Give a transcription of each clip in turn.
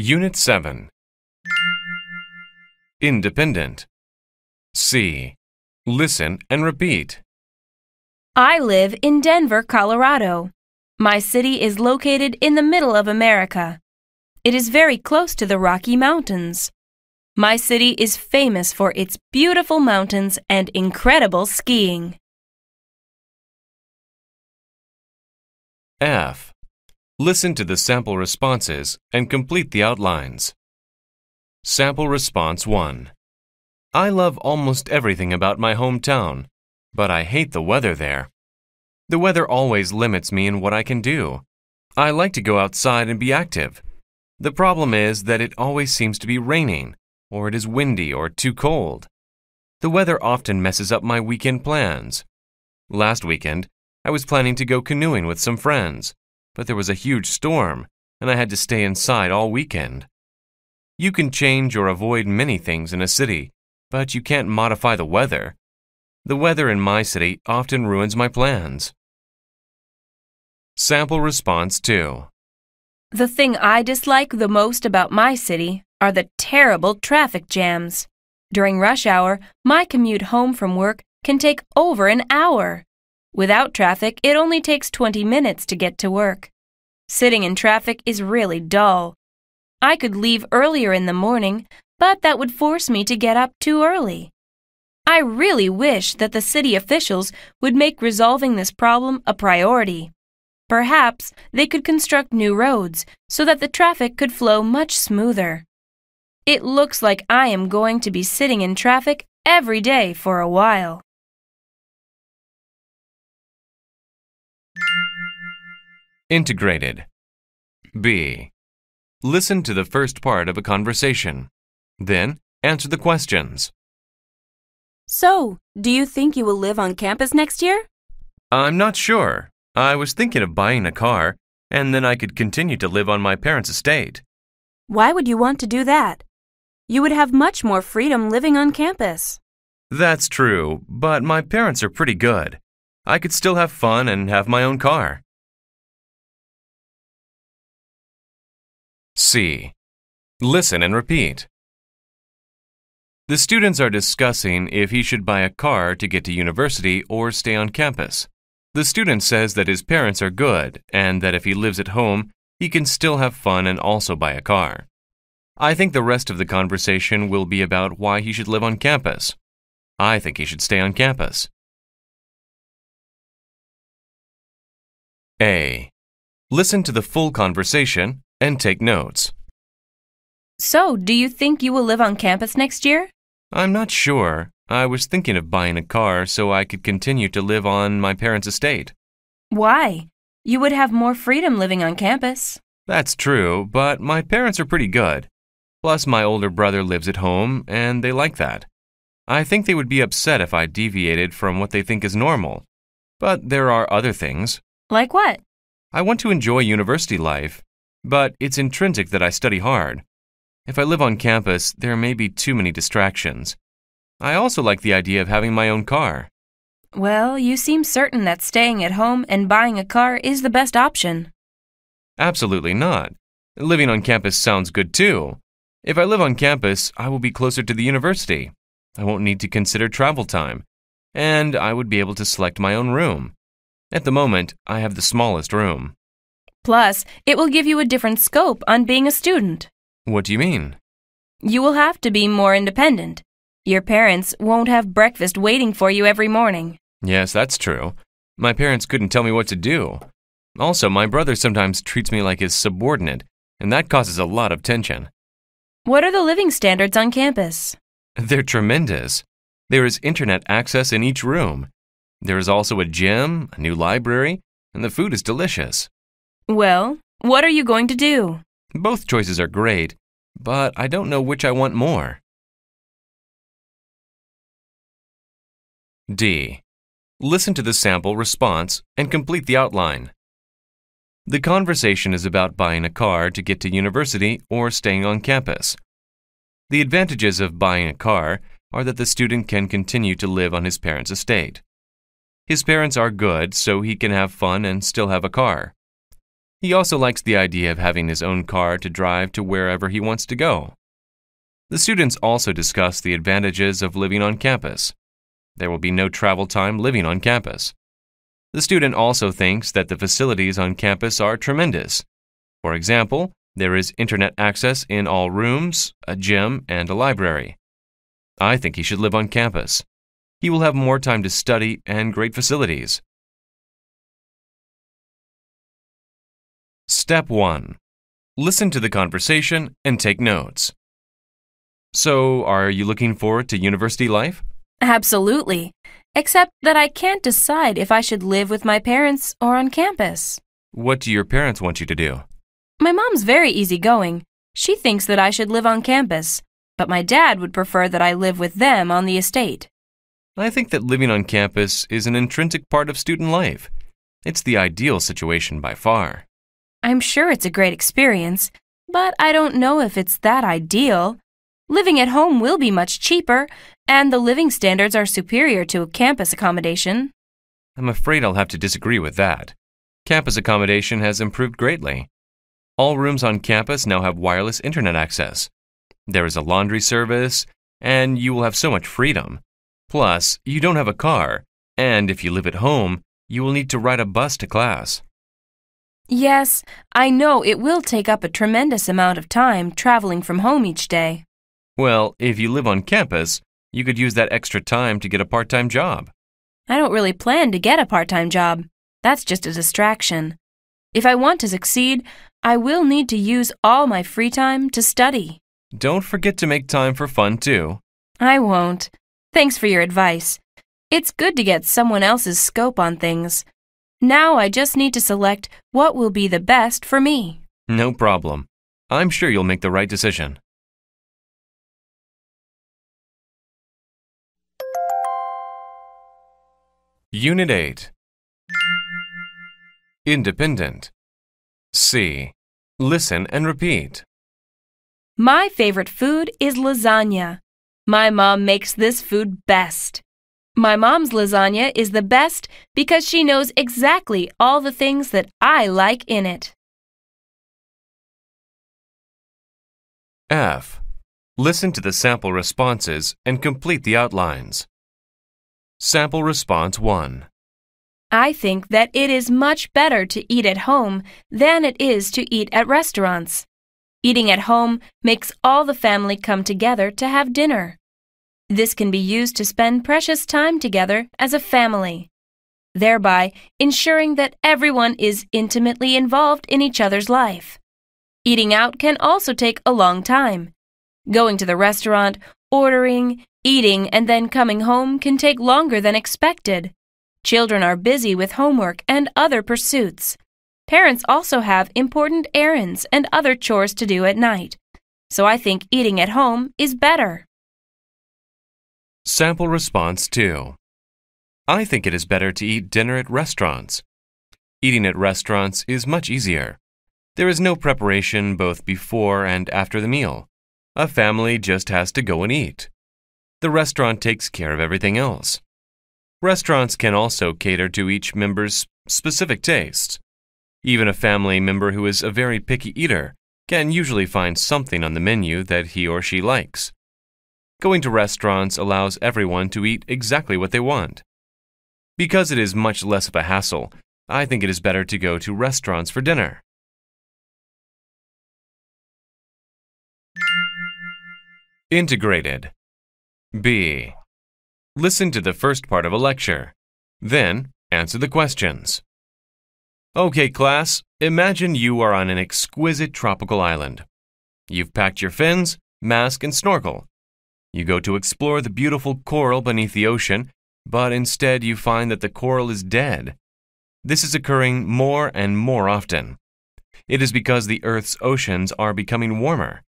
Unit 7 Independent C. Listen and repeat. I live in Denver, Colorado. My city is located in the middle of America. It is very close to the Rocky Mountains. My city is famous for its beautiful mountains and incredible skiing. F. Listen to the sample responses and complete the outlines. Sample response 1. I love almost everything about my hometown, but I hate the weather there. The weather always limits me in what I can do. I like to go outside and be active. The problem is that it always seems to be raining, or it is windy or too cold. The weather often messes up my weekend plans. Last weekend, I was planning to go canoeing with some friends, but there was a huge storm, and I had to stay inside all weekend. You can change or avoid many things in a city, but you can't modify the weather. The weather in my city often ruins my plans. Sample response 2. The thing I dislike the most about my city are the terrible traffic jams. During rush hour, my commute home from work can take over an hour. Without traffic, it only takes 20 minutes to get to work. Sitting in traffic is really dull. I could leave earlier in the morning, but that would force me to get up too early. I really wish that the city officials would make resolving this problem a priority. Perhaps they could construct new roads so that the traffic could flow much smoother. It looks like I am going to be sitting in traffic every day for a while. Integrated. B. Listen to the first part of a conversation. Then answer the questions. So, do you think you will live on campus next year? I'm not sure. I was thinking of buying a car, and then I could continue to live on my parents' estate. Why would you want to do that? You would have much more freedom living on campus. That's true, but my parents are pretty good. I could still have fun and have my own car. C. Listen and repeat. The students are discussing if he should buy a car to get to university or stay on campus. The student says that his parents are good and that if he lives at home, he can still have fun and also buy a car. I think the rest of the conversation will be about why he should live on campus. I think he should stay on campus. A. Listen to the full conversation and take notes. So, do you think you will live on campus next year? I'm not sure. I was thinking of buying a car so I could continue to live on my parents' estate. Why? You would have more freedom living on campus. That's true, but my parents are pretty good. Plus, my older brother lives at home, and they like that. I think they would be upset if I deviated from what they think is normal. But there are other things. Like what? I want to enjoy university life, but it's intrinsic that I study hard. If I live on campus, there may be too many distractions. I also like the idea of having my own car. Well, you seem certain that staying at home and buying a car is the best option. Absolutely not. Living on campus sounds good too. If I live on campus, I will be closer to the university. I won't need to consider travel time. And I would be able to select my own room. At the moment, I have the smallest room. Plus, it will give you a different scope on being a student. What do you mean? You will have to be more independent. Your parents won't have breakfast waiting for you every morning. Yes, that's true. My parents couldn't tell me what to do. Also, my brother sometimes treats me like his subordinate, and that causes a lot of tension. What are the living standards on campus? They're tremendous. There is internet access in each room. There is also a gym, a new library, and the food is delicious. Well, what are you going to do? Both choices are great, but I don't know which I want more. D. Listen to the sample response and complete the outline. The conversation is about buying a car to get to university or staying on campus. The advantages of buying a car are that the student can continue to live on his parents' estate. His parents are good, so he can have fun and still have a car. He also likes the idea of having his own car to drive to wherever he wants to go. The students also discuss the advantages of living on campus. There will be no travel time living on campus. The student also thinks that the facilities on campus are tremendous. For example, there is internet access in all rooms, a gym, and a library. I think he should live on campus. He will have more time to study and great facilities. Step 1. Listen to the conversation and take notes. So, are you looking forward to university life? Absolutely. Except that I can't decide if I should live with my parents or on campus. What do your parents want you to do? My mom's very easygoing. She thinks that I should live on campus, but my dad would prefer that I live with them on the estate. I think that living on campus is an intrinsic part of student life. It's the ideal situation by far. I'm sure it's a great experience, but I don't know if it's that ideal. Living at home will be much cheaper, and the living standards are superior to campus accommodation. I'm afraid I'll have to disagree with that. Campus accommodation has improved greatly. All rooms on campus now have wireless internet access. There is a laundry service, and you will have so much freedom. Plus, you don't have a car, and if you live at home, you will need to ride a bus to class. Yes, I know it will take up a tremendous amount of time traveling from home each day. Well, if you live on campus, you could use that extra time to get a part time job. I don't really plan to get a part time job. That's just a distraction. If I want to succeed, I will need to use all my free time to study. Don't forget to make time for fun, too. I won't. Thanks for your advice. It's good to get someone else's scope on things. Now I just need to select what will be the best for me. No problem. I'm sure you'll make the right decision. Unit 8 Independent C. Listen and repeat. My favorite food is lasagna. My mom makes this food best. My mom's lasagna is the best because she knows exactly all the things that I like in it. F. Listen to the sample responses and complete the outlines. Sample response 1. I think that it is much better to eat at home than it is to eat at restaurants. Eating at home makes all the family come together to have dinner. This can be used to spend precious time together as a family, thereby ensuring that everyone is intimately involved in each other's life. Eating out can also take a long time. Going to the restaurant, ordering, eating, and then coming home can take longer than expected. Children are busy with homework and other pursuits. Parents also have important errands and other chores to do at night. So I think eating at home is better. Sample response 2. I think it is better to eat dinner at restaurants. Eating at restaurants is much easier. There is no preparation both before and after the meal. A family just has to go and eat. The restaurant takes care of everything else. Restaurants can also cater to each member's specific tastes. Even a family member who is a very picky eater can usually find something on the menu that he or she likes. Going to restaurants allows everyone to eat exactly what they want. Because it is much less of a hassle, I think it is better to go to restaurants for dinner. Integrated B. Listen to the first part of a lecture. Then, answer the questions. Okay, class, imagine you are on an exquisite tropical island. You've packed your fins, mask, and snorkel. You go to explore the beautiful coral beneath the ocean, but instead you find that the coral is dead. This is occurring more and more often. It is because the Earth's oceans are becoming warmer,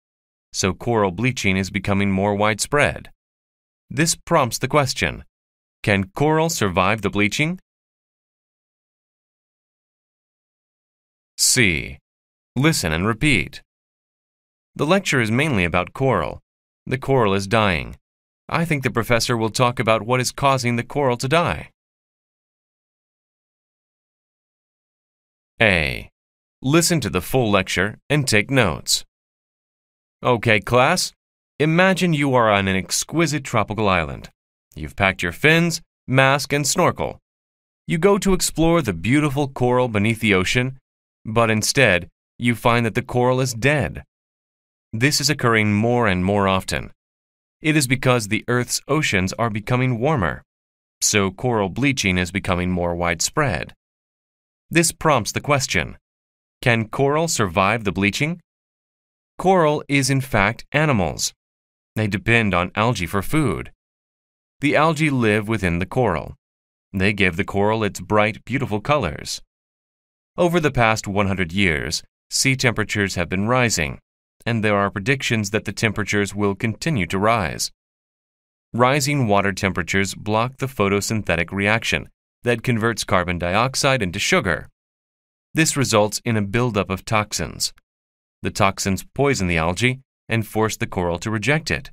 so coral bleaching is becoming more widespread. This prompts the question Can coral survive the bleaching? C. Listen and repeat. The lecture is mainly about coral. The coral is dying. I think the professor will talk about what is causing the coral to die. A. Listen to the full lecture and take notes. Okay, class. Imagine you are on an exquisite tropical island. You've packed your fins, mask, and snorkel. You go to explore the beautiful coral beneath the ocean, but instead, you find that the coral is dead. This is occurring more and more often. It is because the Earth's oceans are becoming warmer, so coral bleaching is becoming more widespread. This prompts the question Can coral survive the bleaching? Coral is in fact animals. They depend on algae for food. The algae live within the coral. They give the coral its bright, beautiful colors. Over the past 100 years, sea temperatures have been rising, and there are predictions that the temperatures will continue to rise. Rising water temperatures block the photosynthetic reaction that converts carbon dioxide into sugar. This results in a buildup of toxins. The toxins poison the algae and force the coral to reject it.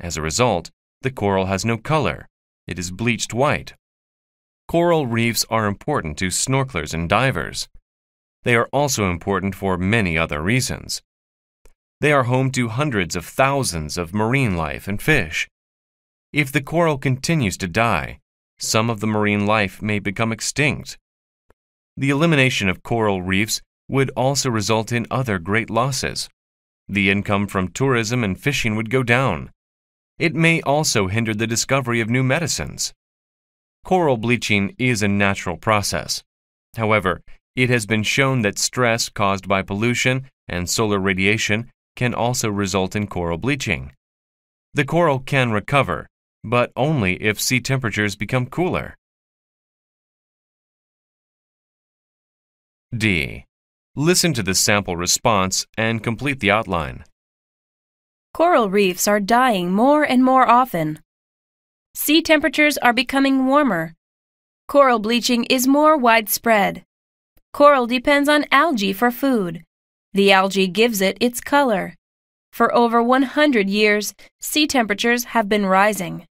As a result, the coral has no color. It is bleached white. Coral reefs are important to snorkelers and divers. They are also important for many other reasons. They are home to hundreds of thousands of marine life and fish. If the coral continues to die, some of the marine life may become extinct. The elimination of coral reefs would also result in other great losses. The income from tourism and fishing would go down. It may also hinder the discovery of new medicines. Coral bleaching is a natural process. However, it has been shown that stress caused by pollution and solar radiation can also result in coral bleaching. The coral can recover, but only if sea temperatures become cooler. D. Listen to the sample response and complete the outline. Coral reefs are dying more and more often. Sea temperatures are becoming warmer. Coral bleaching is more widespread. Coral depends on algae for food. The algae gives it its color. For over 100 years, sea temperatures have been rising.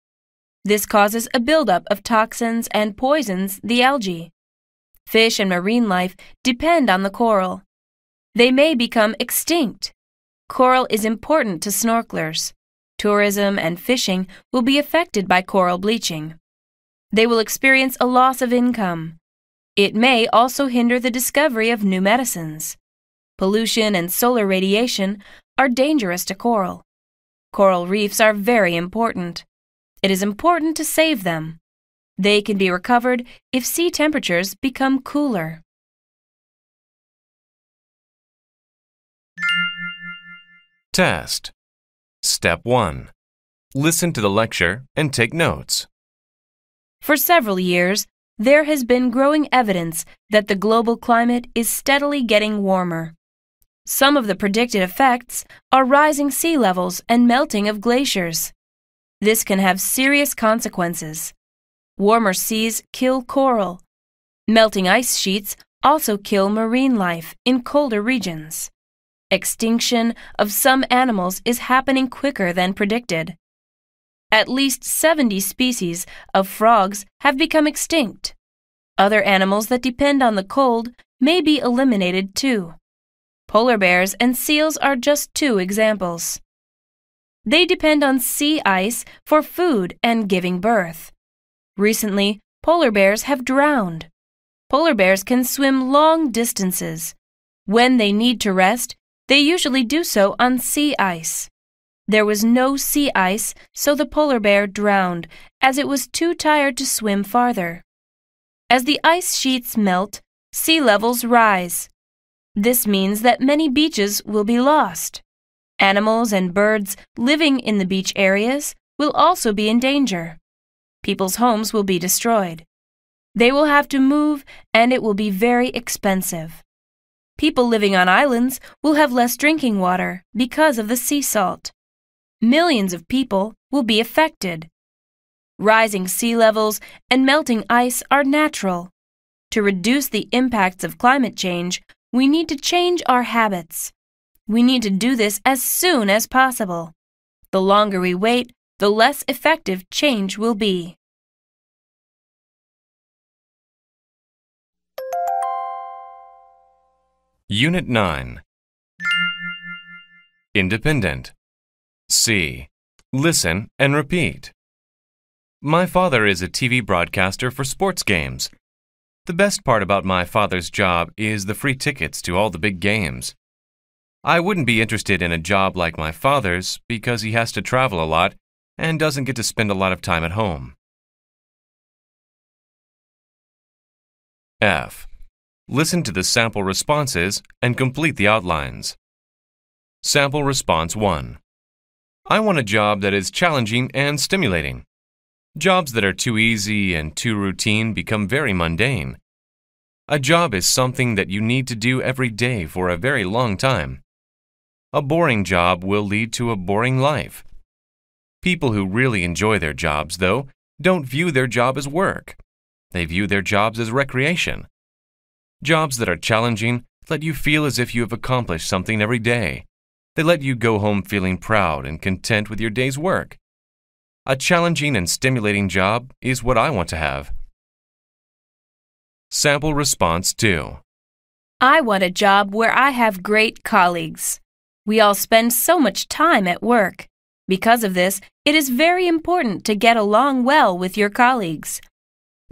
This causes a buildup of toxins and poisons the algae. Fish and marine life depend on the coral. They may become extinct. Coral is important to snorkelers. Tourism and fishing will be affected by coral bleaching. They will experience a loss of income. It may also hinder the discovery of new medicines. Pollution and solar radiation are dangerous to coral. Coral reefs are very important. It is important to save them. They can be recovered if sea temperatures become cooler. Test Step 1. Listen to the lecture and take notes. For several years, there has been growing evidence that the global climate is steadily getting warmer. Some of the predicted effects are rising sea levels and melting of glaciers. This can have serious consequences. Warmer seas kill coral. Melting ice sheets also kill marine life in colder regions. Extinction of some animals is happening quicker than predicted. At least 70 species of frogs have become extinct. Other animals that depend on the cold may be eliminated too. Polar bears and seals are just two examples. They depend on sea ice for food and giving birth. Recently, polar bears have drowned. Polar bears can swim long distances. When they need to rest, they usually do so on sea ice. There was no sea ice, so the polar bear drowned, as it was too tired to swim farther. As the ice sheets melt, sea levels rise. This means that many beaches will be lost. Animals and birds living in the beach areas will also be in danger. People's homes will be destroyed. They will have to move, and it will be very expensive. People living on islands will have less drinking water because of the sea salt. Millions of people will be affected. Rising sea levels and melting ice are natural. To reduce the impacts of climate change, we need to change our habits. We need to do this as soon as possible. The longer we wait, the less effective change will be. Unit 9 Independent. C. Listen and repeat. My father is a TV broadcaster for sports games. The best part about my father's job is the free tickets to all the big games. I wouldn't be interested in a job like my father's because he has to travel a lot and doesn't get to spend a lot of time at home. F. Listen to the sample responses and complete the outlines. Sample response 1. I want a job that is challenging and stimulating. Jobs that are too easy and too routine become very mundane. A job is something that you need to do every day for a very long time. A boring job will lead to a boring life. People who really enjoy their jobs, though, don't view their job as work. They view their jobs as recreation. Jobs that are challenging let you feel as if you have accomplished something every day. They let you go home feeling proud and content with your day's work. A challenging and stimulating job is what I want to have. Sample response 2. I want a job where I have great colleagues. We all spend so much time at work. Because of this, it is very important to get along well with your colleagues.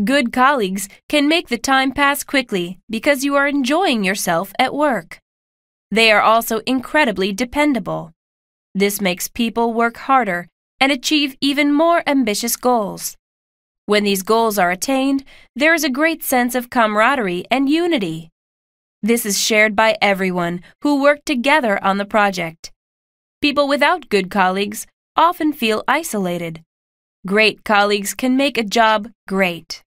Good colleagues can make the time pass quickly because you are enjoying yourself at work. They are also incredibly dependable. This makes people work harder and achieve even more ambitious goals. When these goals are attained, there is a great sense of camaraderie and unity. This is shared by everyone who work together on the project. People without good colleagues often feel isolated. Great colleagues can make a job great.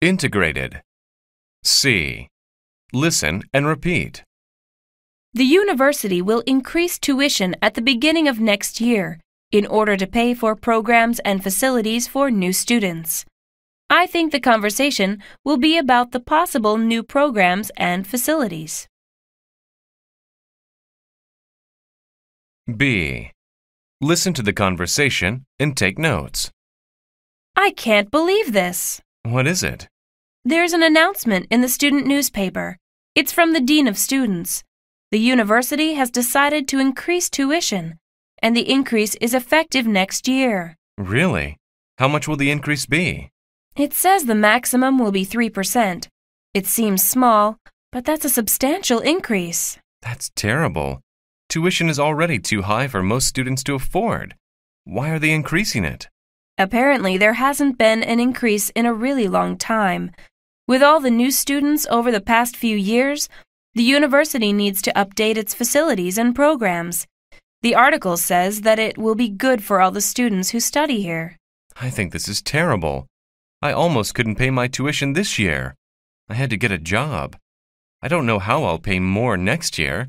Integrated. C. Listen and repeat. The university will increase tuition at the beginning of next year in order to pay for programs and facilities for new students. I think the conversation will be about the possible new programs and facilities. B. Listen to the conversation and take notes. I can't believe this. What is it? There's an announcement in the student newspaper. It's from the Dean of Students. The university has decided to increase tuition, and the increase is effective next year. Really? How much will the increase be? It says the maximum will be 3%. It seems small, but that's a substantial increase. That's terrible. Tuition is already too high for most students to afford. Why are they increasing it? Apparently, there hasn't been an increase in a really long time. With all the new students over the past few years, the university needs to update its facilities and programs. The article says that it will be good for all the students who study here. I think this is terrible. I almost couldn't pay my tuition this year. I had to get a job. I don't know how I'll pay more next year.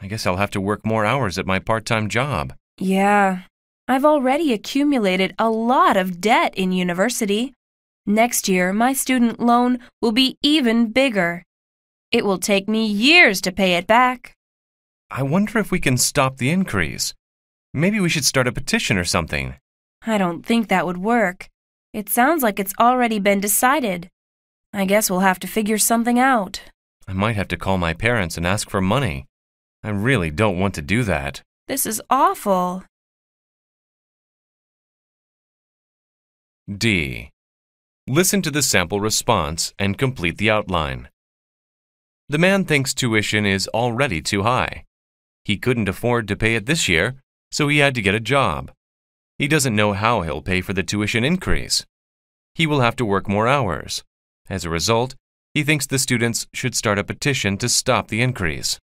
I guess I'll have to work more hours at my part time job. Yeah, I've already accumulated a lot of debt in university. Next year, my student loan will be even bigger. It will take me years to pay it back. I wonder if we can stop the increase. Maybe we should start a petition or something. I don't think that would work. It sounds like it's already been decided. I guess we'll have to figure something out. I might have to call my parents and ask for money. I really don't want to do that. This is awful. D. Listen to the sample response and complete the outline. The man thinks tuition is already too high. He couldn't afford to pay it this year, so he had to get a job. He doesn't know how he'll pay for the tuition increase. He will have to work more hours. As a result, he thinks the students should start a petition to stop the increase.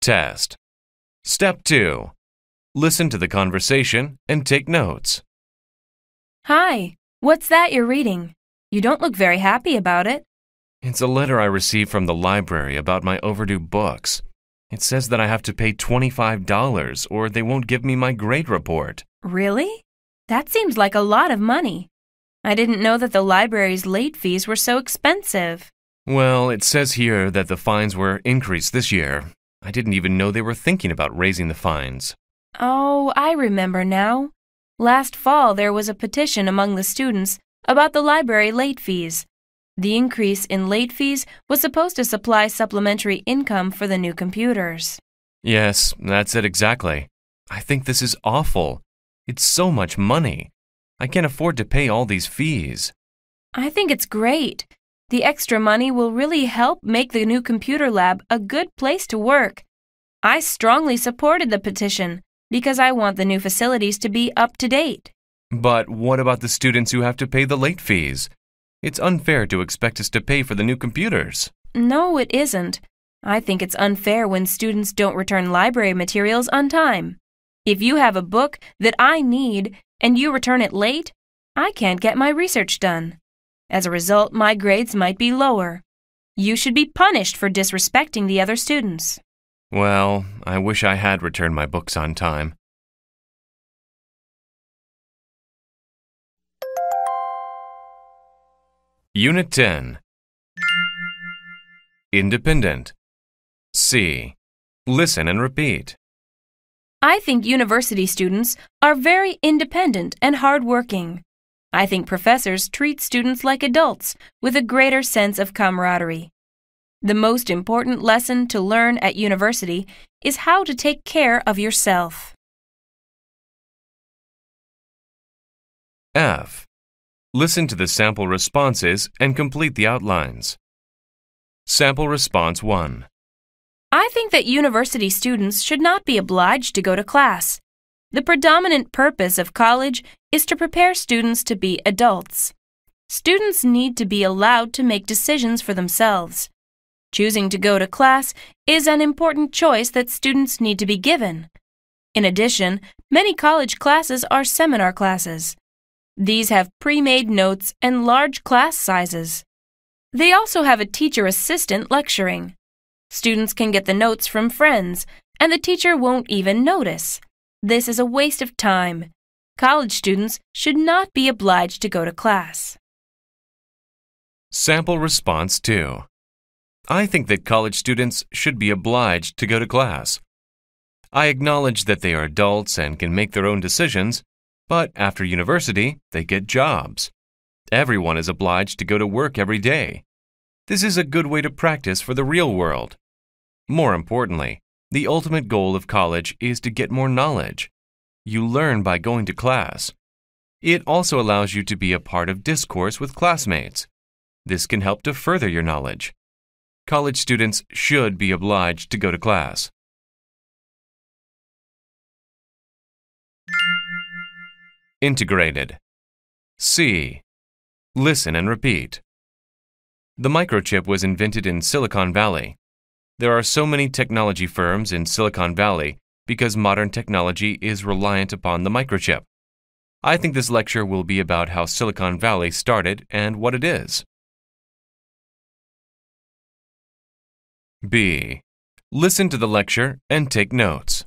Test. Step 2. Listen to the conversation and take notes. Hi, what's that you're reading? You don't look very happy about it. It's a letter I received from the library about my overdue books. It says that I have to pay $25 or they won't give me my grade report. Really? That seems like a lot of money. I didn't know that the library's late fees were so expensive. Well, it says here that the fines were increased this year. I didn't even know they were thinking about raising the fines. Oh, I remember now. Last fall, there was a petition among the students about the library late fees. The increase in late fees was supposed to supply supplementary income for the new computers. Yes, that's it exactly. I think this is awful. It's so much money. I can't afford to pay all these fees. I think it's great. The extra money will really help make the new computer lab a good place to work. I strongly supported the petition because I want the new facilities to be up to date. But what about the students who have to pay the late fees? It's unfair to expect us to pay for the new computers. No, it isn't. I think it's unfair when students don't return library materials on time. If you have a book that I need and you return it late, I can't get my research done. As a result, my grades might be lower. You should be punished for disrespecting the other students. Well, I wish I had returned my books on time. Unit 10 Independent C. Listen and repeat. I think university students are very independent and hardworking. I think professors treat students like adults with a greater sense of camaraderie. The most important lesson to learn at university is how to take care of yourself. F. Listen to the sample responses and complete the outlines. Sample response 1. I think that university students should not be obliged to go to class. The predominant purpose of college is to prepare students to be adults. Students need to be allowed to make decisions for themselves. Choosing to go to class is an important choice that students need to be given. In addition, many college classes are seminar classes. These have pre-made notes and large class sizes. They also have a teacher assistant lecturing. Students can get the notes from friends, and the teacher won't even notice. This is a waste of time. College students should not be obliged to go to class. Sample response 2. I think that college students should be obliged to go to class. I acknowledge that they are adults and can make their own decisions, but after university, they get jobs. Everyone is obliged to go to work every day. This is a good way to practice for the real world. More importantly, the ultimate goal of college is to get more knowledge. You learn by going to class. It also allows you to be a part of discourse with classmates. This can help to further your knowledge. College students should be obliged to go to class. Integrated. C. Listen and repeat. The microchip was invented in Silicon Valley. There are so many technology firms in Silicon Valley because modern technology is reliant upon the microchip. I think this lecture will be about how Silicon Valley started and what it is. B. Listen to the lecture and take notes.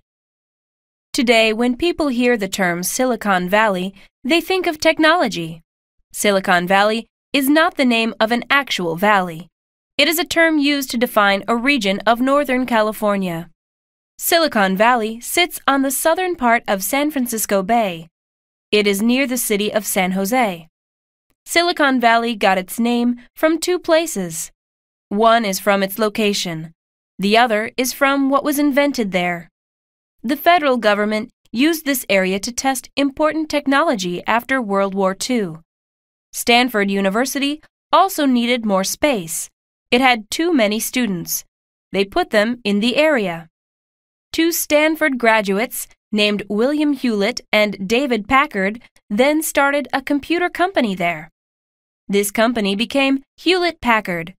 Today, when people hear the term Silicon Valley, they think of technology. Silicon Valley is not the name of an actual valley. It is a term used to define a region of Northern California. Silicon Valley sits on the southern part of San Francisco Bay. It is near the city of San Jose. Silicon Valley got its name from two places. One is from its location. The other is from what was invented there. The federal government used this area to test important technology after World War II. Stanford University also needed more space. It had too many students. They put them in the area. Two Stanford graduates, named William Hewlett and David Packard, then started a computer company there. This company became Hewlett Packard.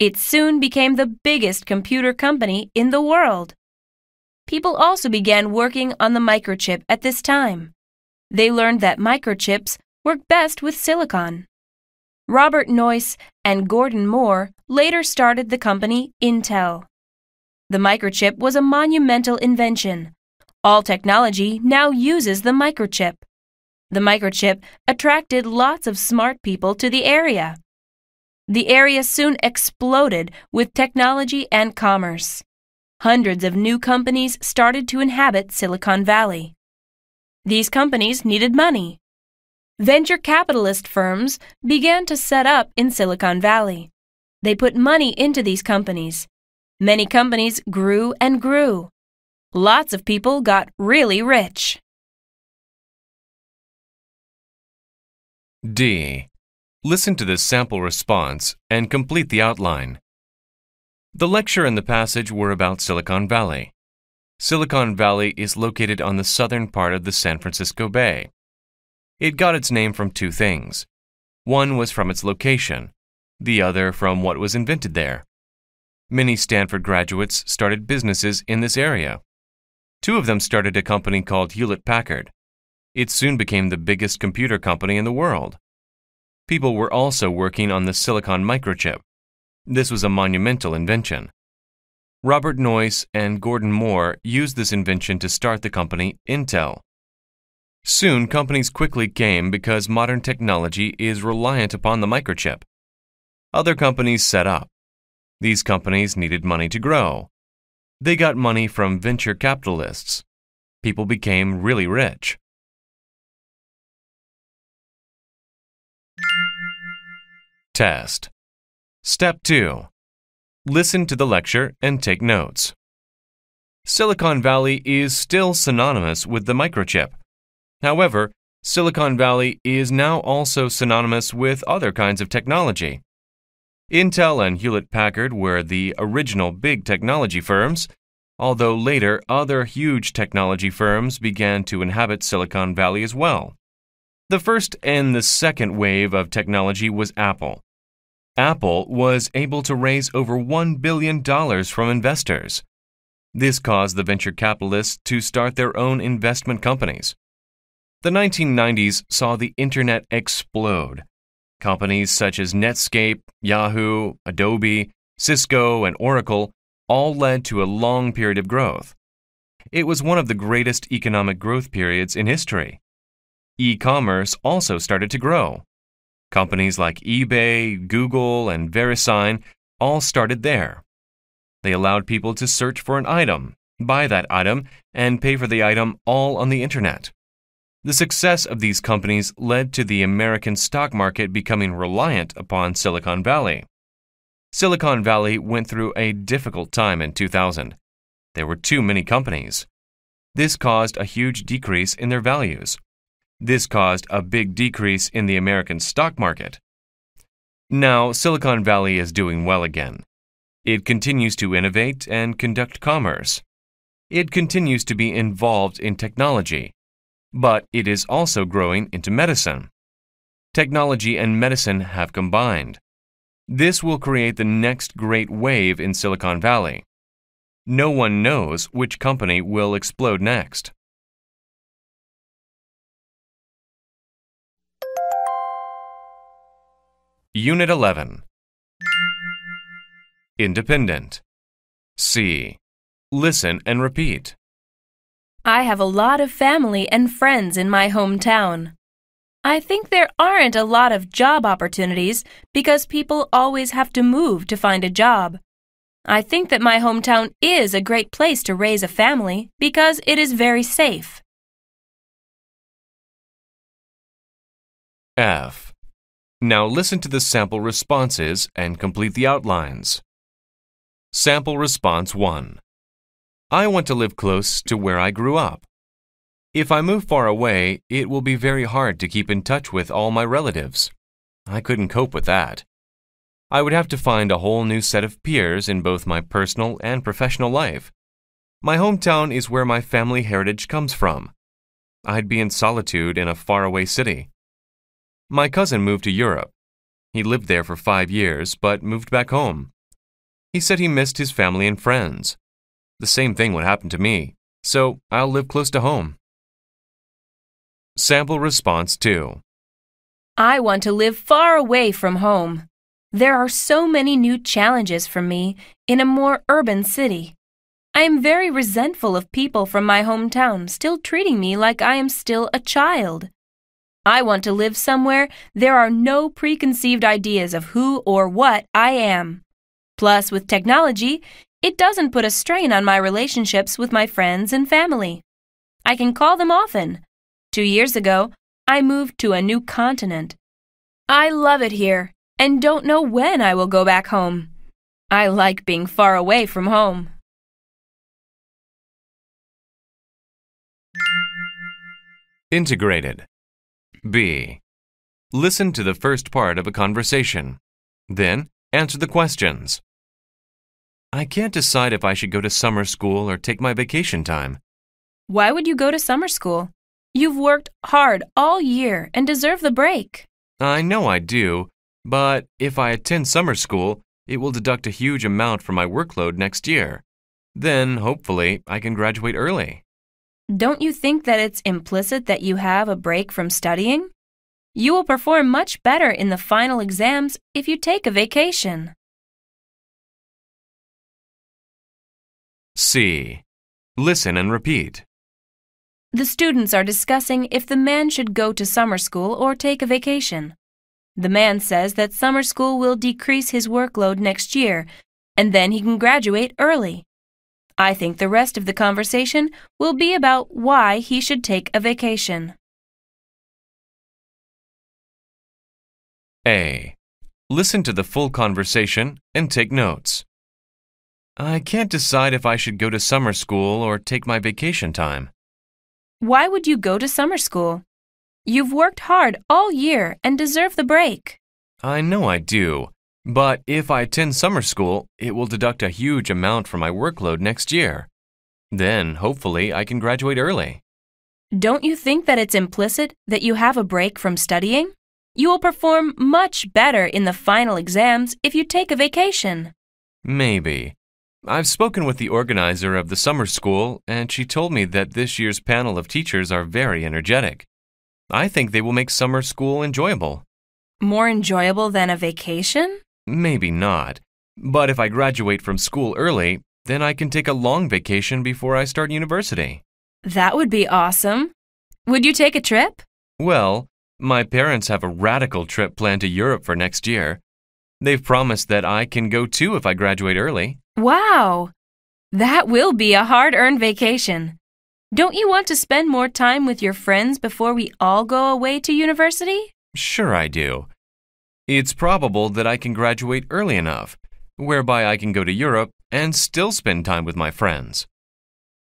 It soon became the biggest computer company in the world. People also began working on the microchip at this time. They learned that microchips work best with silicon. Robert Noyce and Gordon Moore later started the company Intel. The microchip was a monumental invention. All technology now uses the microchip. The microchip attracted lots of smart people to the area. The area soon exploded with technology and commerce hundreds of new companies started to inhabit Silicon Valley. These companies needed money. Venture capitalist firms began to set up in Silicon Valley. They put money into these companies. Many companies grew and grew. Lots of people got really rich. D. Listen to this sample response and complete the outline. The lecture and the passage were about Silicon Valley. Silicon Valley is located on the southern part of the San Francisco Bay. It got its name from two things. One was from its location, the other from what was invented there. Many Stanford graduates started businesses in this area. Two of them started a company called Hewlett Packard. It soon became the biggest computer company in the world. People were also working on the silicon microchip. This was a monumental invention. Robert Noyce and Gordon Moore used this invention to start the company Intel. Soon, companies quickly came because modern technology is reliant upon the microchip. Other companies set up. These companies needed money to grow. They got money from venture capitalists. People became really rich. Test. Step 2. Listen to the lecture and take notes. Silicon Valley is still synonymous with the microchip. However, Silicon Valley is now also synonymous with other kinds of technology. Intel and Hewlett Packard were the original big technology firms, although later other huge technology firms began to inhabit Silicon Valley as well. The first and the second wave of technology was Apple. Apple was able to raise over $1 billion from investors. This caused the venture capitalists to start their own investment companies. The 1990s saw the internet explode. Companies such as Netscape, Yahoo, Adobe, Cisco, and Oracle all led to a long period of growth. It was one of the greatest economic growth periods in history. E commerce also started to grow. Companies like eBay, Google, and VeriSign all started there. They allowed people to search for an item, buy that item, and pay for the item all on the internet. The success of these companies led to the American stock market becoming reliant upon Silicon Valley. Silicon Valley went through a difficult time in 2000. There were too many companies. This caused a huge decrease in their values. This caused a big decrease in the American stock market. Now, Silicon Valley is doing well again. It continues to innovate and conduct commerce. It continues to be involved in technology, but it is also growing into medicine. Technology and medicine have combined. This will create the next great wave in Silicon Valley. No one knows which company will explode next. Unit 11 Independent C. Listen and repeat. I have a lot of family and friends in my hometown. I think there aren't a lot of job opportunities because people always have to move to find a job. I think that my hometown is a great place to raise a family because it is very safe. F. Now listen to the sample responses and complete the outlines. Sample response 1. I want to live close to where I grew up. If I move far away, it will be very hard to keep in touch with all my relatives. I couldn't cope with that. I would have to find a whole new set of peers in both my personal and professional life. My hometown is where my family heritage comes from. I'd be in solitude in a faraway city. My cousin moved to Europe. He lived there for five years, but moved back home. He said he missed his family and friends. The same thing would happen to me, so I'll live close to home. Sample response 2 I want to live far away from home. There are so many new challenges for me in a more urban city. I am very resentful of people from my hometown still treating me like I am still a child. I want to live somewhere there are no preconceived ideas of who or what I am. Plus, with technology, it doesn't put a strain on my relationships with my friends and family. I can call them often. Two years ago, I moved to a new continent. I love it here and don't know when I will go back home. I like being far away from home. Integrated. B. Listen to the first part of a conversation. Then answer the questions. I can't decide if I should go to summer school or take my vacation time. Why would you go to summer school? You've worked hard all year and deserve the break. I know I do, but if I attend summer school, it will deduct a huge amount from my workload next year. Then, hopefully, I can graduate early. Don't you think that it's implicit that you have a break from studying? You will perform much better in the final exams if you take a vacation. C. Listen and repeat. The students are discussing if the man should go to summer school or take a vacation. The man says that summer school will decrease his workload next year, and then he can graduate early. I think the rest of the conversation will be about why he should take a vacation. A. Listen to the full conversation and take notes. I can't decide if I should go to summer school or take my vacation time. Why would you go to summer school? You've worked hard all year and deserve the break. I know I do, but if I attend summer school, it will deduct a huge amount from my workload next year. Then, hopefully, I can graduate early. Don't you think that it's implicit that you have a break from studying? You will perform much better in the final exams if you take a vacation. Maybe. I've spoken with the organizer of the summer school, and she told me that this year's panel of teachers are very energetic. I think they will make summer school enjoyable. More enjoyable than a vacation? Maybe not. But if I graduate from school early, then I can take a long vacation before I start university. That would be awesome. Would you take a trip? Well, my parents have a radical trip planned to Europe for next year. They've promised that I can go too if I graduate early. Wow! That will be a hard earned vacation. Don't you want to spend more time with your friends before we all go away to university? Sure, I do. It's probable that I can graduate early enough, whereby I can go to Europe and still spend time with my friends.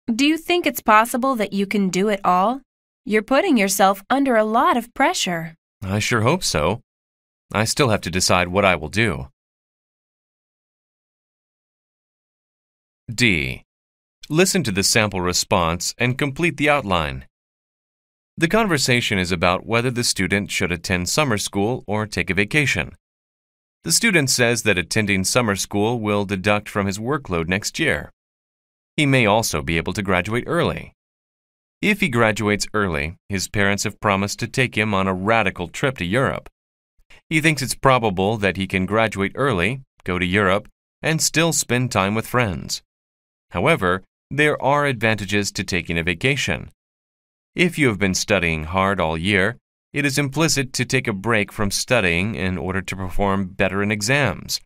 Do you think it's possible that you can do it all? You're putting yourself under a lot of pressure. I sure hope so. I still have to decide what I will do. D. Listen to the sample response and complete the outline. The conversation is about whether the student should attend summer school or take a vacation. The student says that attending summer school will deduct from his workload next year. He may also be able to graduate early. If he graduates early, his parents have promised to take him on a radical trip to Europe. He thinks it's probable that he can graduate early, go to Europe, and still spend time with friends. However, there are advantages to taking a vacation. If you have been studying hard all year, it is implicit to take a break from studying in order to perform better in exams.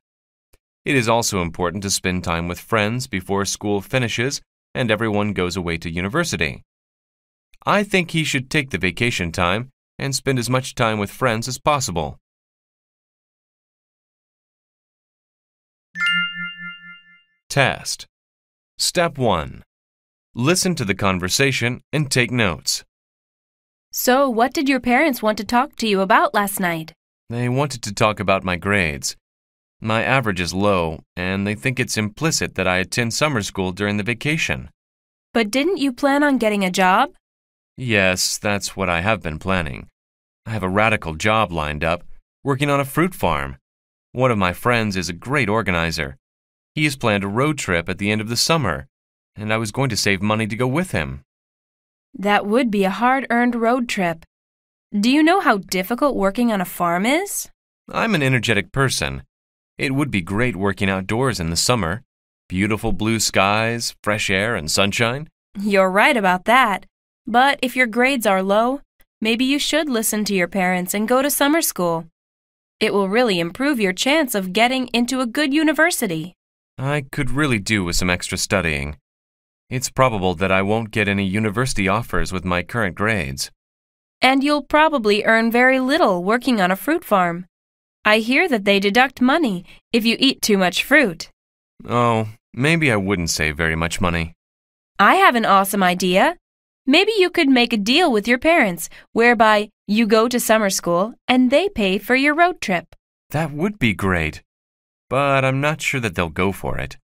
It is also important to spend time with friends before school finishes and everyone goes away to university. I think he should take the vacation time and spend as much time with friends as possible. Test Step 1. Listen to the conversation and take notes. So, what did your parents want to talk to you about last night? They wanted to talk about my grades. My average is low, and they think it's implicit that I attend summer school during the vacation. But didn't you plan on getting a job? Yes, that's what I have been planning. I have a radical job lined up, working on a fruit farm. One of my friends is a great organizer. He has planned a road trip at the end of the summer, and I was going to save money to go with him. That would be a hard earned road trip. Do you know how difficult working on a farm is? I'm an energetic person. It would be great working outdoors in the summer. Beautiful blue skies, fresh air, and sunshine. You're right about that. But if your grades are low, maybe you should listen to your parents and go to summer school. It will really improve your chance of getting into a good university. I could really do with some extra studying. It's probable that I won't get any university offers with my current grades. and you'll probably earn very little working on a fruit farm. I hear that they deduct money if you eat too much fruit. Oh, maybe I wouldn't save very much money. I have an awesome idea. Maybe you could make a deal with your parents whereby you go to summer school and they pay for your road trip. That would be great, but I'm not sure that they'll go for it.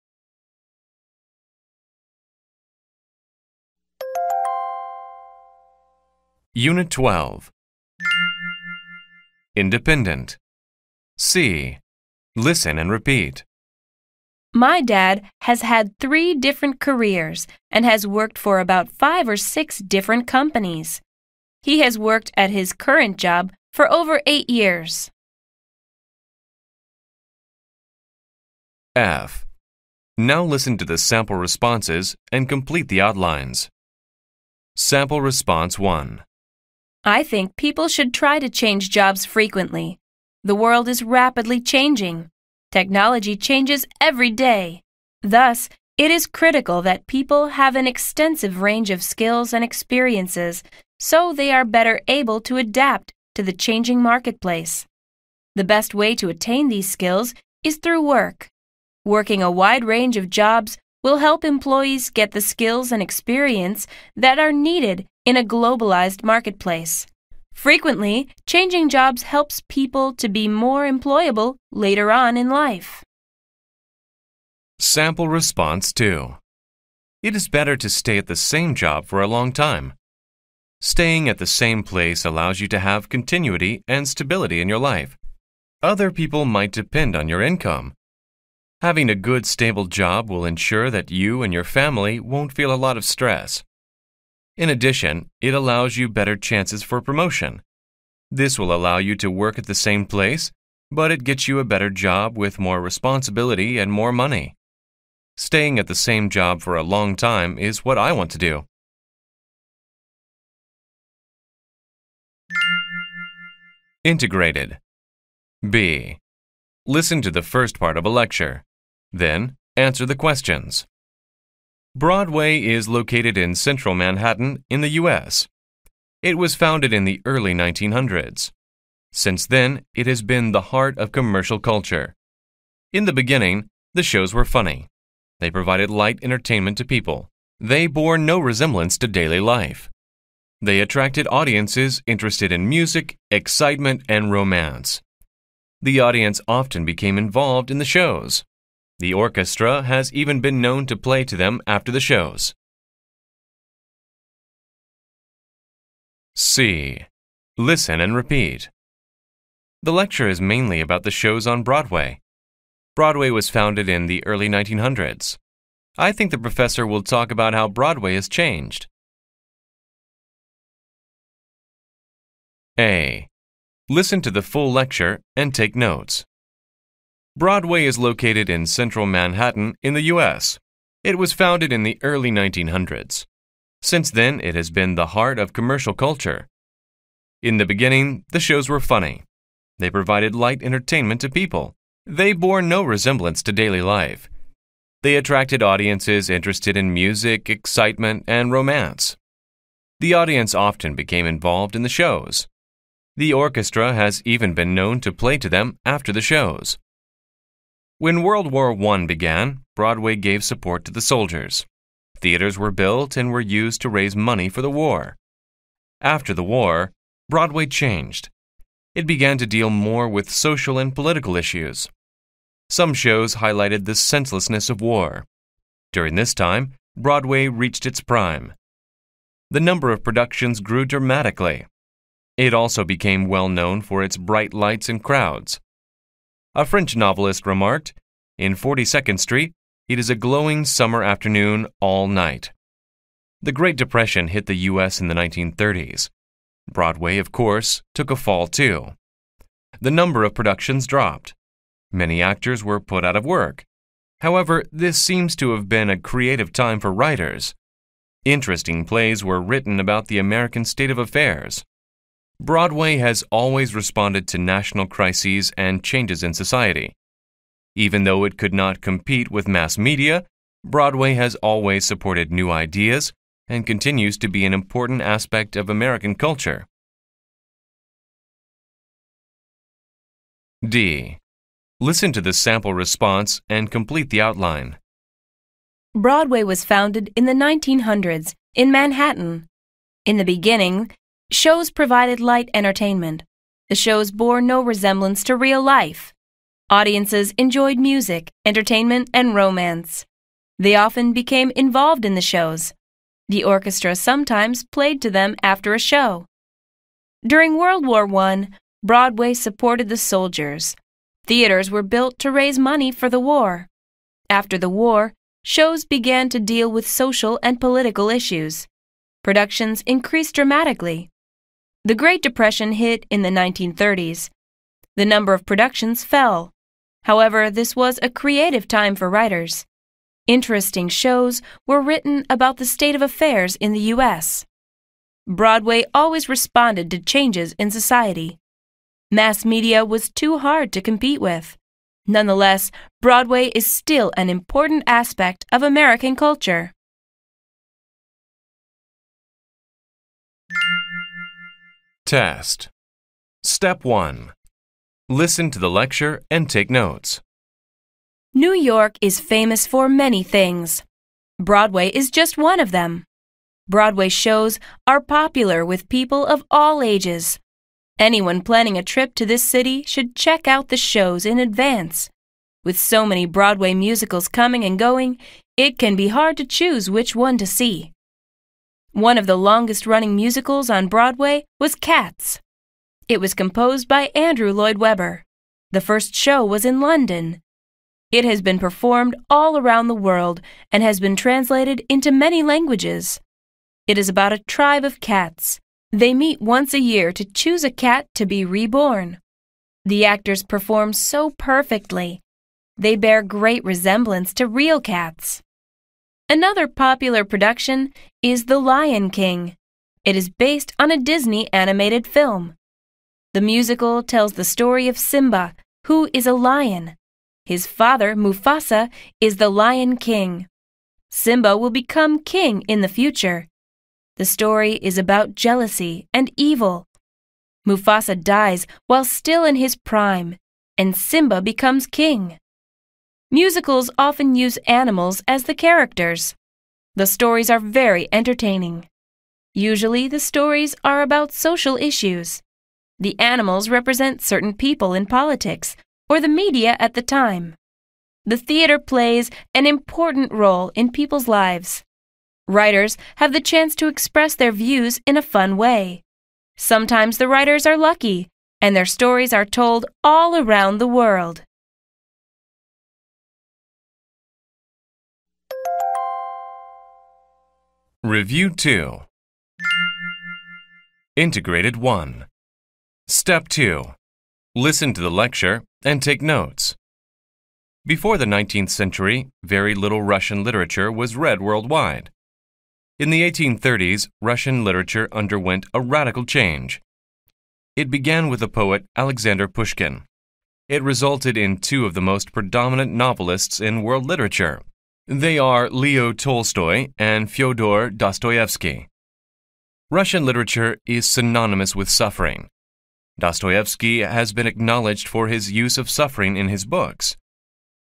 Unit 12 Independent C. Listen and repeat. My dad has had three different careers and has worked for about five or six different companies. He has worked at his current job for over eight years. F. Now listen to the sample responses and complete the outlines. Sample response 1. I think people should try to change jobs frequently. The world is rapidly changing. Technology changes every day. Thus, it is critical that people have an extensive range of skills and experiences so they are better able to adapt to the changing marketplace. The best way to attain these skills is through work. Working a wide range of jobs will help employees get the skills and experience that are needed in a globalized marketplace. Frequently, changing jobs helps people to be more employable later on in life. Sample response 2. It is better to stay at the same job for a long time. Staying at the same place allows you to have continuity and stability in your life. Other people might depend on your income. Having a good, stable job will ensure that you and your family won't feel a lot of stress. In addition, it allows you better chances for promotion. This will allow you to work at the same place, but it gets you a better job with more responsibility and more money. Staying at the same job for a long time is what I want to do. Integrated. B. Listen to the first part of a lecture. Then, answer the questions. Broadway is located in central Manhattan in the U.S. It was founded in the early 1900s. Since then, it has been the heart of commercial culture. In the beginning, the shows were funny. They provided light entertainment to people. They bore no resemblance to daily life. They attracted audiences interested in music, excitement, and romance. The audience often became involved in the shows. The orchestra has even been known to play to them after the shows. C. Listen and repeat. The lecture is mainly about the shows on Broadway. Broadway was founded in the early 1900s. I think the professor will talk about how Broadway has changed. A. Listen to the full lecture and take notes. Broadway is located in central Manhattan in the U.S. It was founded in the early 1900s. Since then, it has been the heart of commercial culture. In the beginning, the shows were funny. They provided light entertainment to people. They bore no resemblance to daily life. They attracted audiences interested in music, excitement, and romance. The audience often became involved in the shows. The orchestra has even been known to play to them after the shows. When World War I began, Broadway gave support to the soldiers. Theaters were built and were used to raise money for the war. After the war, Broadway changed. It began to deal more with social and political issues. Some shows highlighted the senselessness of war. During this time, Broadway reached its prime. The number of productions grew dramatically. It also became well known for its bright lights and crowds. A French novelist remarked, In 42nd Street, it is a glowing summer afternoon all night. The Great Depression hit the U.S. in the 1930s. Broadway, of course, took a fall too. The number of productions dropped. Many actors were put out of work. However, this seems to have been a creative time for writers. Interesting plays were written about the American state of affairs. Broadway has always responded to national crises and changes in society. Even though it could not compete with mass media, Broadway has always supported new ideas and continues to be an important aspect of American culture. D. Listen to the sample response and complete the outline. Broadway was founded in the 1900s in Manhattan. In the beginning, shows provided light entertainment. The shows bore no resemblance to real life. Audiences enjoyed music, entertainment, and romance. They often became involved in the shows. The orchestra sometimes played to them after a show. During World War I, Broadway supported the soldiers. Theaters were built to raise money for the war. After the war, shows began to deal with social and political issues. Productions increased dramatically. The Great Depression hit in the 1930s. The number of productions fell. However, this was a creative time for writers. Interesting shows were written about the state of affairs in the U.S. Broadway always responded to changes in society. Mass media was too hard to compete with. Nonetheless, Broadway is still an important aspect of American culture. Test. Step 1. Listen to the lecture and take notes. New York is famous for many things. Broadway is just one of them. Broadway shows are popular with people of all ages. Anyone planning a trip to this city should check out the shows in advance. With so many Broadway musicals coming and going, it can be hard to choose which one to see. One of the longest running musicals on Broadway was Cats. It was composed by Andrew Lloyd Webber. The first show was in London. It has been performed all around the world and has been translated into many languages. It is about a tribe of cats. They meet once a year to choose a cat to be reborn. The actors perform so perfectly. They bear great resemblance to real cats. Another popular production is The Lion King. It is based on a Disney animated film. The musical tells the story of Simba, who is a lion. His father, Mufasa, is the Lion King. Simba will become king in the future. The story is about jealousy and evil. Mufasa dies while still in his prime, and Simba becomes king. Musicals often use animals as the characters. The stories are very entertaining. Usually, the stories are about social issues. The animals represent certain people in politics or the media at the time. The theater plays an important role in people's lives. Writers have the chance to express their views in a fun way. Sometimes the writers are lucky, and their stories are told all around the world. Review 2. Integrated 1. Step 2. Listen to the lecture and take notes. Before the 19th century, very little Russian literature was read worldwide. In the 1830s, Russian literature underwent a radical change. It began with the poet Alexander Pushkin. It resulted in two of the most predominant novelists in world literature. They are Leo Tolstoy and Fyodor Dostoevsky. Russian literature is synonymous with suffering. Dostoevsky has been acknowledged for his use of suffering in his books.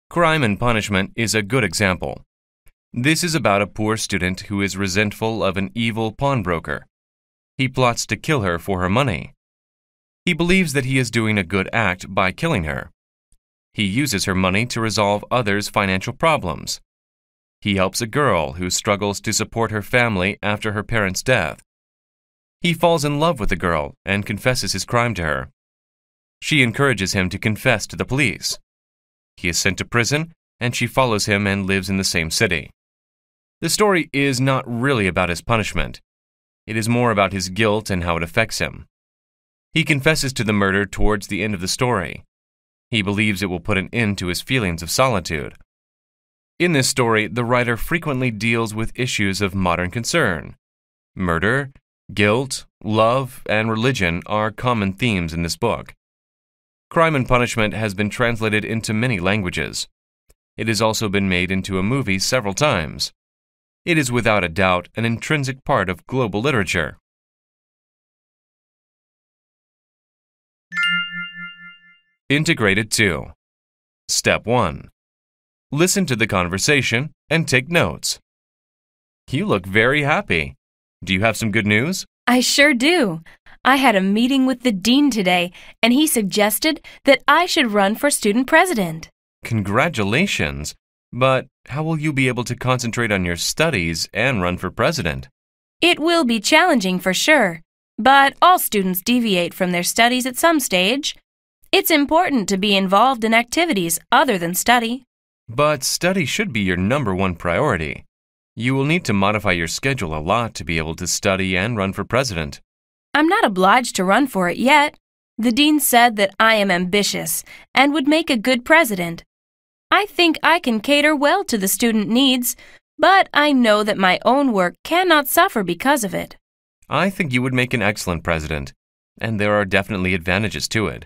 Crime and Punishment is a good example. This is about a poor student who is resentful of an evil pawnbroker. He plots to kill her for her money. He believes that he is doing a good act by killing her. He uses her money to resolve others' financial problems. He helps a girl who struggles to support her family after her parents' death. He falls in love with the girl and confesses his crime to her. She encourages him to confess to the police. He is sent to prison, and she follows him and lives in the same city. The story is not really about his punishment. It is more about his guilt and how it affects him. He confesses to the murder towards the end of the story. He believes it will put an end to his feelings of solitude. In this story, the writer frequently deals with issues of modern concern. Murder, guilt, love, and religion are common themes in this book. Crime and Punishment has been translated into many languages. It has also been made into a movie several times. It is without a doubt an intrinsic part of global literature. Integrated 2. Step 1. Listen to the conversation and take notes. You look very happy. Do you have some good news? I sure do. I had a meeting with the dean today, and he suggested that I should run for student president. Congratulations. But how will you be able to concentrate on your studies and run for president? It will be challenging for sure, but all students deviate from their studies at some stage. It's important to be involved in activities other than study. But study should be your number one priority. You will need to modify your schedule a lot to be able to study and run for president. I'm not obliged to run for it yet. The dean said that I am ambitious and would make a good president. I think I can cater well to the student needs, but I know that my own work cannot suffer because of it. I think you would make an excellent president, and there are definitely advantages to it.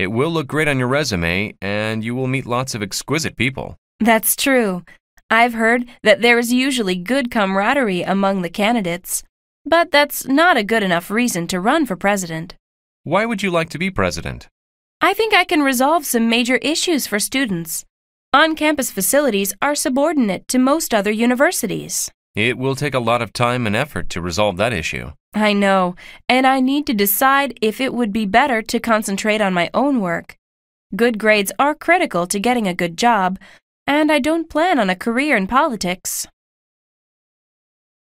It will look great on your resume, and you will meet lots of exquisite people. That's true. I've heard that there is usually good camaraderie among the candidates, but that's not a good enough reason to run for president. Why would you like to be president? I think I can resolve some major issues for students. On campus facilities are subordinate to most other universities. It will take a lot of time and effort to resolve that issue. I know, and I need to decide if it would be better to concentrate on my own work. Good grades are critical to getting a good job, and I don't plan on a career in politics.